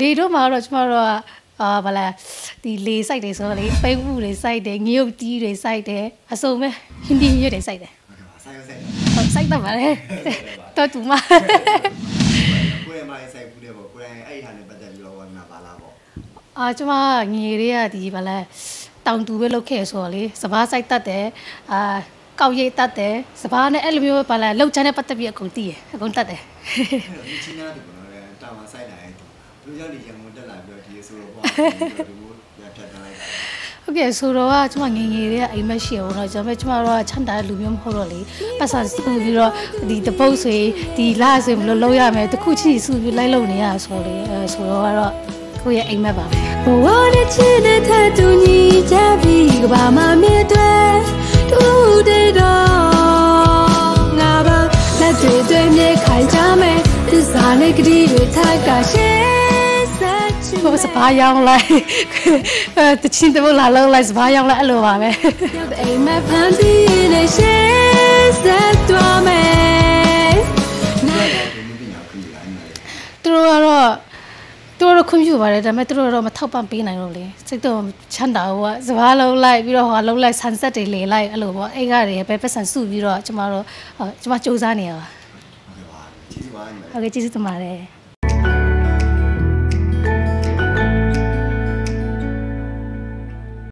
လေတို့မှာတော့ကျမတို့ကအာဗလာဒီလေစိုက်တယ်ဆိုတော့လေပိတ်မှုတွေစိုက်တယ်ငရုတ်တီးတွေစိုက်တယ်အစုံပဲဟင်းဒီရွတ်တွေစိုက်တယ်ဟုတ်ကဲ့ပါဆိုင်ရဆိုင်ဟုတ်စိုက်တတ်ပါလေတော့တူမကိုယ်ရမလေးဆိုင်ဘူးတယ်ပေါ့ကိုယ်တိုင်အဲ့ဒီဟာနဲ့ပတ်သက်ပြီးတော့ဝါနာပါလားပေါ့အာကျမငငယ်လေးကဒီဗလာတောင်တူပဲလုပ်ခဲ့ဆိုတော့လေစပားစိုက်တတ်တယ်အာကောက်ရိတ်တတ်တယ်စပားနဲ့အဲ့လိုမျိုးဗလာလှုပ်ချမ်းနဲ့ပတ်သက်ပြီးအကုန်တည်ရအကုန်တတ်တယ်အဲ့တော့ဒီချင်းသားတူကတော့တာဝန်ဆိုင်လာတဲ့သူဘယ် လိုကြောင့်ဒီရန်ကုန်တက်လာပြီးတော့ဒီဆိုတော့ပေါ့ဒီလိုရဖြတ်ထားလိုက်တာဟုတ်ကဲ့ဆိုတော့ကကျမငယ်ငယ်လေးကအိမ်မက်ရှိအောင်တော့ကျွန်တော်ကျမတို့ကချမ်းသာတဲ့လူမျိုးမဟုတ်တော့လေပတ်စံစုပြီးတော့ဒီတပုတ်ဆွေဒီလာဆွေဘယ်လိုလုပ်ရမလဲတစ်ခုချင်းစုပြီးလိုက်လုပ်နေရဆိုလေအဲဆိုတော့ကတော့ကိုယ့်ရဲ့အိမ်မက်ပါပဲဘဝနဲ့ချစ်တဲ့ထက်တူညီကြပြီကဘာမှမြတ်တွေတူတဲ့တော့ငါပါလက်တွေတွေမြေခိုင်ကြမယ်သစ္စာနဲ့ကတိတွေထိုက်ကရှေ့ဆက်ချင် ဟိုစပားရောင်းလိုက်အဲတချင်းတပုတ်လာလုံးလိုက်စပားရောင်းလိုက်အဲ့လိုပါပဲအိမ်မက်ဖန်ပြီးနေရှေ့ဆက်သွားမယ်ဒီလိုပညာခွင့်ယူလာနေတယ်သူတို့ကတော့သူတို့တော့ခွင့်ပြုပါတယ်ဒါပေမဲ့သူတို့တော့မထောက်ပံ့ပေးနိုင်တော့လေစိတ်တော့ချမ်းသာဘူးကစပားလုံးလိုက်ပြီးတော့ဟိုလုံးလိုက်ဆန်ဆက်တွေလေလိုက်အဲ့လိုပေါ့အိတ်ကတွေပဲပတ်စံစုပြီးတော့ကျမတို့ဟိုကျမစူးစမ်းနေရပါဟုတ်ကဲ့ပါကျေးဇူးပါညီမဟုတ်ကဲ့ကျေးဇူးတင်ပါတယ်